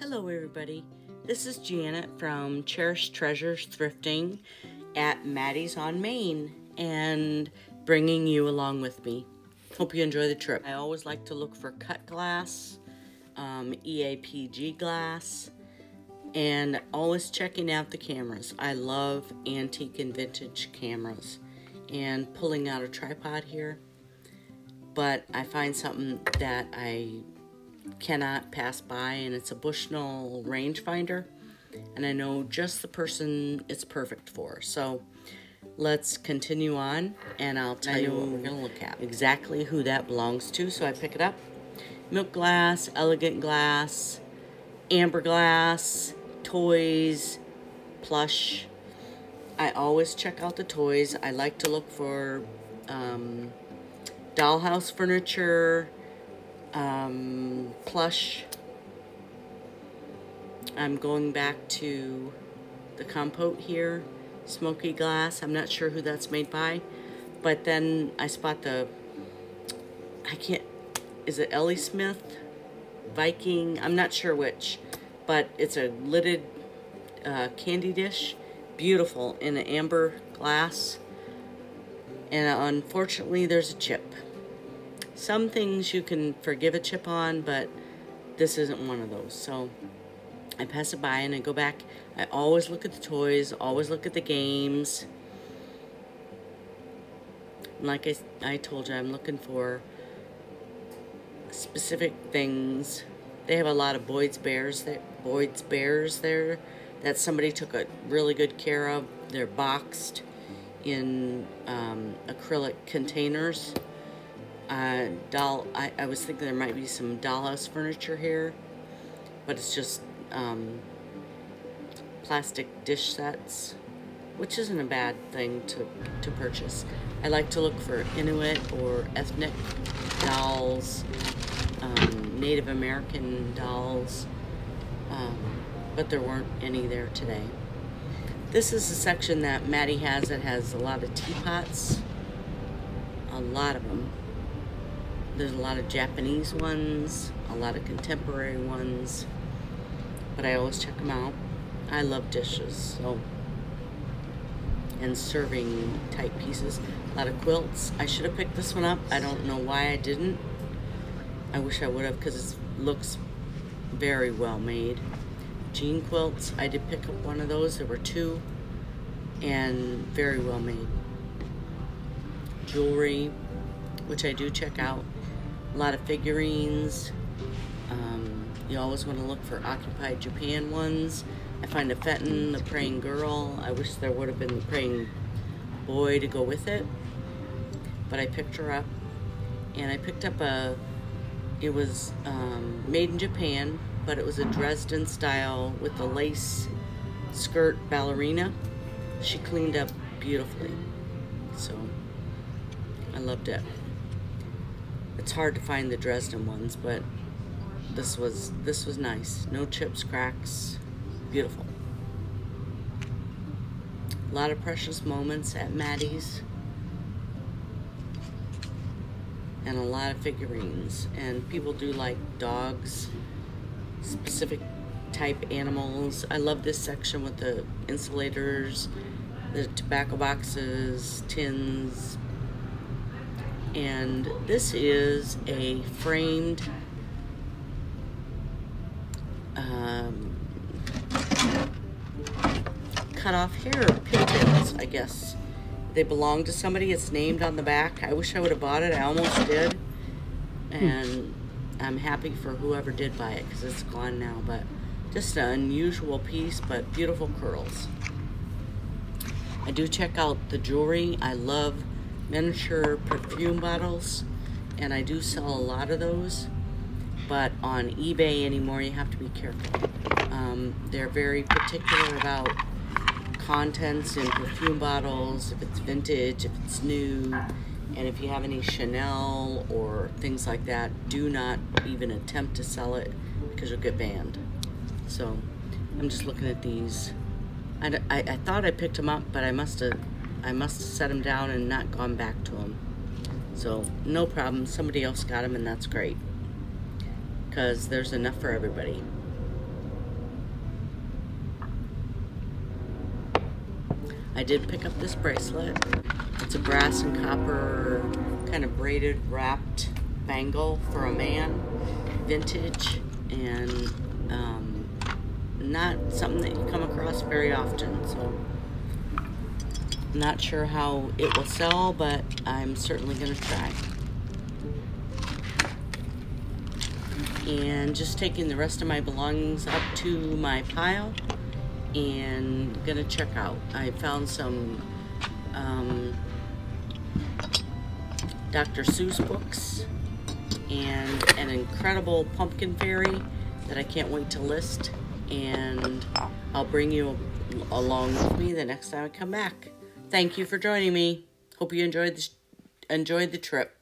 Hello, everybody. This is Janet from Cherished Treasures Thrifting at Maddie's on Main and bringing you along with me. Hope you enjoy the trip. I always like to look for cut glass, um, EAPG glass, and always checking out the cameras. I love antique and vintage cameras and pulling out a tripod here. But I find something that I cannot pass by and it's a Bushnell rangefinder and I know just the person it's perfect for. So let's continue on and I'll tell you what we're going to look at. Exactly who that belongs to. So I pick it up. Milk glass, elegant glass, amber glass, toys, plush. I always check out the toys. I like to look for um, dollhouse furniture, um, plush. I'm going back to the compote here, smoky glass. I'm not sure who that's made by, but then I spot the, I can't, is it L.E. Smith? Viking, I'm not sure which, but it's a lidded uh, candy dish, beautiful in an amber glass, and unfortunately there's a chip. Some things you can forgive a chip on, but this isn't one of those. So I pass it by and I go back. I always look at the toys, always look at the games. Like I, I told you, I'm looking for specific things. They have a lot of Boyd's Bears there, Boyd's Bears there that somebody took a really good care of. They're boxed in um, acrylic containers. Uh, doll, I, I was thinking there might be some dollhouse furniture here, but it's just um, plastic dish sets, which isn't a bad thing to, to purchase. I like to look for Inuit or ethnic dolls, um, Native American dolls, um, but there weren't any there today. This is a section that Maddie has that has a lot of teapots, a lot of them. There's a lot of Japanese ones, a lot of contemporary ones, but I always check them out. I love dishes, so and serving type pieces. A lot of quilts. I should have picked this one up. I don't know why I didn't. I wish I would have because it looks very well made. Jean quilts. I did pick up one of those. There were two and very well made. Jewelry, which I do check out a lot of figurines. Um, you always want to look for occupied Japan ones. I find a Fenton, the praying girl. I wish there would have been the praying boy to go with it. But I picked her up. And I picked up a, it was um, made in Japan, but it was a Dresden style with the lace skirt ballerina. She cleaned up beautifully. So I loved it. It's hard to find the Dresden ones, but this was this was nice. No chips, cracks, beautiful. A lot of precious moments at Maddie's. And a lot of figurines. And people do like dogs, specific type animals. I love this section with the insulators, the tobacco boxes, tins, and this is a framed um, cut off hair pigtails, I guess. They belong to somebody. It's named on the back. I wish I would have bought it. I almost did. And I'm happy for whoever did buy it because it's gone now. But just an unusual piece, but beautiful curls. I do check out the jewelry. I love miniature perfume bottles, and I do sell a lot of those. But on eBay anymore, you have to be careful. Um, they're very particular about contents in perfume bottles, if it's vintage, if it's new, and if you have any Chanel or things like that, do not even attempt to sell it because you'll get banned. So I'm just looking at these. I, I, I thought I picked them up, but I must have I must have set him down and not gone back to him. So no problem, somebody else got him and that's great. Because there's enough for everybody. I did pick up this bracelet. It's a brass and copper kind of braided wrapped bangle for a man, vintage, and um, not something that you come across very often. So not sure how it will sell, but I'm certainly going to try. And just taking the rest of my belongings up to my pile and gonna check out. I found some um, Dr. Seuss books and an incredible pumpkin fairy that I can't wait to list and I'll bring you along with me the next time I come back. Thank you for joining me. Hope you enjoyed the, enjoyed the trip.